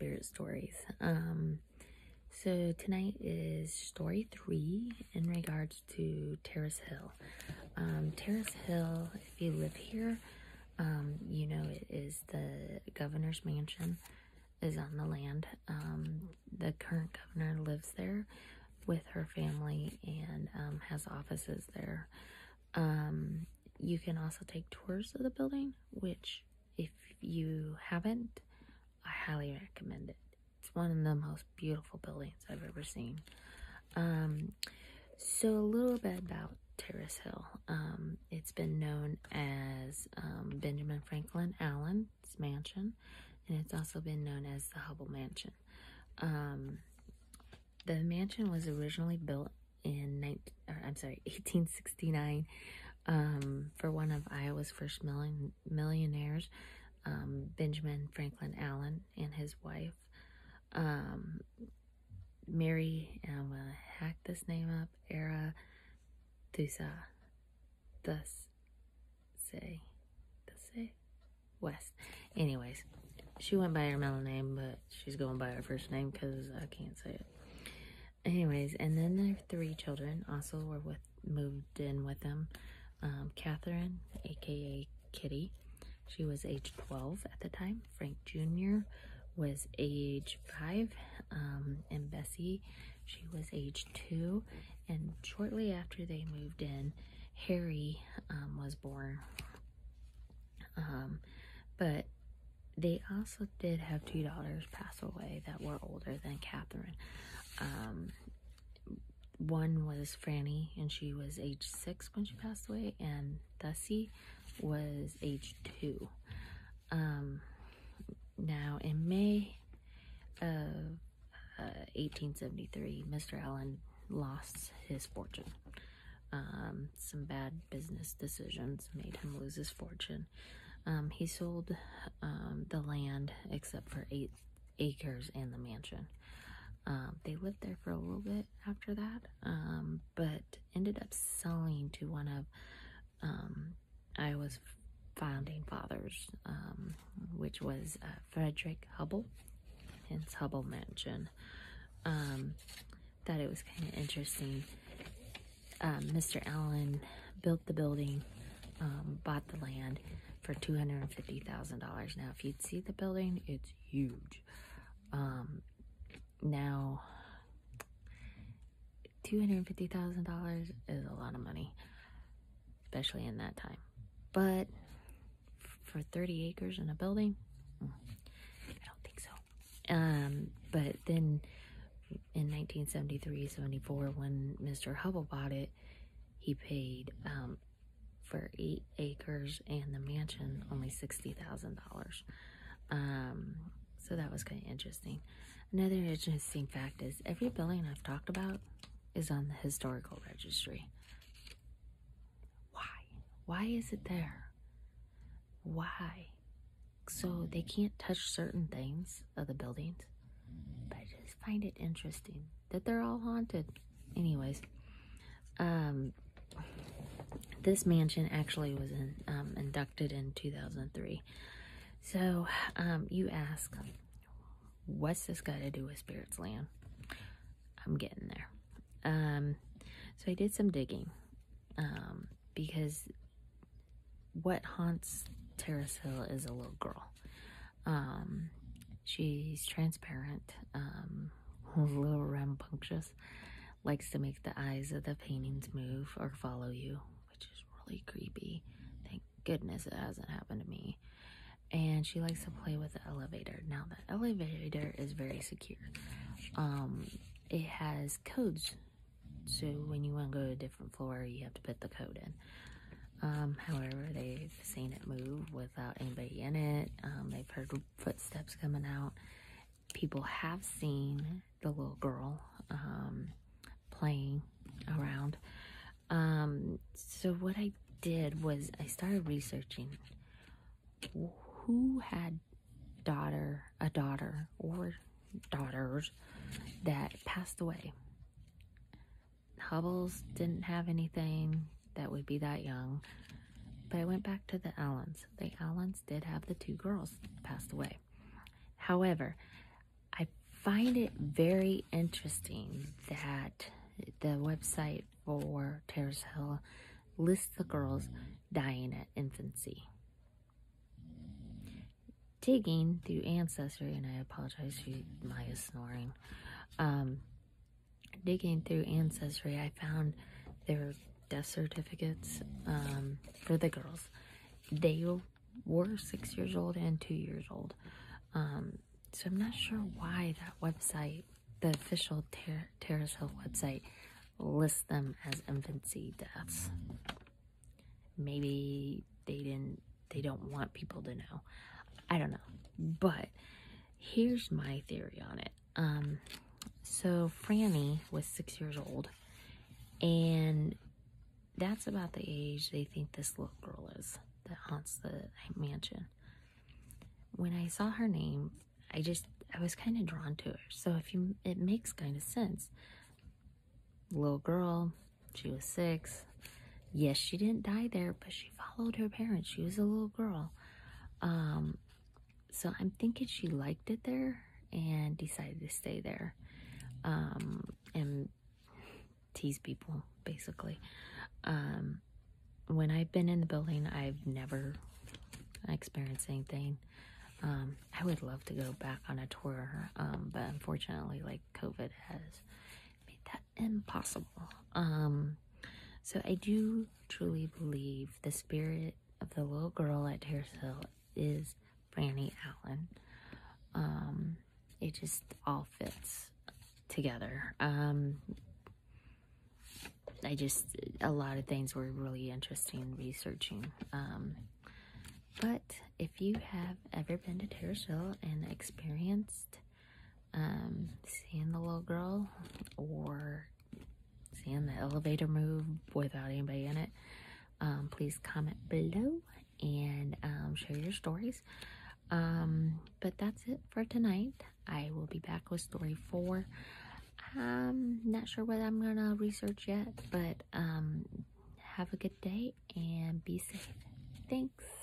spirit stories. Um, so tonight is story three in regards to Terrace Hill. Um, Terrace Hill, if you live here, um, you know it is the governor's mansion is on the land. Um, the current governor lives there with her family and um, has offices there. Um, you can also take tours of the building, which if you haven't, I highly recommend it. It's one of the most beautiful buildings I've ever seen. Um, so a little bit about Terrace Hill. Um, it's been known as um, Benjamin Franklin Allen's mansion, and it's also been known as the Hubbell Mansion. Um, the mansion was originally built in 19, or, I'm sorry, 1869 um, for one of Iowa's first million, millionaires, um, Benjamin Franklin Allen, and his wife, um, Mary, and I'm going to hack this name up, Era Thusa, thus say, thus say, West. Anyways, she went by her middle name, but she's going by her first name because I can't say it. Anyways, and then their three children also were with moved in with them. Um, Catherine, aka Kitty, she was age 12 at the time. Frank Jr. was age 5. Um, and Bessie, she was age 2. And shortly after they moved in, Harry um, was born. Um, but they also did have two daughters pass away that were older than Catherine. Um, one was Franny, and she was age six when she passed away, and Thussie was age two. Um, now, in May of uh, 1873, Mr. Allen lost his fortune. Um, some bad business decisions made him lose his fortune. Um, he sold um, the land except for eight acres and the mansion. Um, they lived there for a little bit after that, um, but ended up selling to one of um, was founding fathers, um, which was uh, Frederick Hubbell, hence Hubbell Mansion. Um, thought it was kind of interesting. Mr. Um, Allen built the building, bought the land for $250,000. Now, if you'd see the building, it's huge. Um, now, $250,000 is a lot of money, especially in that time. But for 30 acres in a building, hmm, I don't think so. Um, but then in 1973 74, when Mr. Hubbell bought it, he paid um, for eight acres and the mansion only $60,000. Um, so that was kind of interesting. Another interesting fact is every building I've talked about is on the historical registry. Why? Is it there? Why? So they can't touch certain things of the buildings. But I just find it interesting that they're all haunted. Anyways, um, this mansion actually was in, um, inducted in 2003. So um, you ask, what's this got to do with Spirits Land? I'm getting there. Um, so I did some digging um, because what haunts Terrace Hill is a little girl. Um, she's transparent, um, a little rambunctious, likes to make the eyes of the paintings move or follow you, which is really creepy. Thank goodness it hasn't happened to me and she likes to play with the elevator. Now, the elevator is very secure. Um, it has codes, so when you want to go to a different floor, you have to put the code in. Um, however, they've seen it move without anybody in it. Um, they've heard footsteps coming out. People have seen the little girl um, playing around. Um, so what I did was I started researching who had daughter, a daughter or daughters that passed away. Hubbells didn't have anything that would be that young. But I went back to the Allens. The Allens did have the two girls passed away. However, I find it very interesting that the website for Terrace Hill lists the girls dying at infancy. Digging through Ancestry, and I apologize for Maya snoring. Um, digging through Ancestry, I found their death certificates um, for the girls. They were six years old and two years old. Um, so I'm not sure why that website, the official Ter- Terrace Hill website, lists them as infancy deaths. Maybe they didn't, they don't want people to know. I don't know. But here's my theory on it. Um, so Franny was six years old, and that's about the age they think this little girl is that haunts the mansion. When I saw her name, I just I was kind of drawn to her. So if you, it makes kind of sense. Little girl, she was six. Yes, she didn't die there, but she followed her parents. She was a little girl. Um, so I'm thinking she liked it there and decided to stay there um, and tease people, basically. Um, when I've been in the building, I've never experienced anything. Um, I would love to go back on a tour, um, but unfortunately, like COVID has made that impossible. Um, so I do truly believe the spirit of the little girl at Terrace Hill is Franny Allen. Um, it just all fits together. Um, I just, a lot of things were really interesting researching. Um, but if you have ever been to Terrace Hill and experienced um, seeing the little girl or seeing the elevator move without anybody in it, um, please comment below and um, share your stories. Um, but that's it for tonight. I will be back with story four. I'm not sure what I'm gonna research yet, but um, have a good day and be safe. Thanks.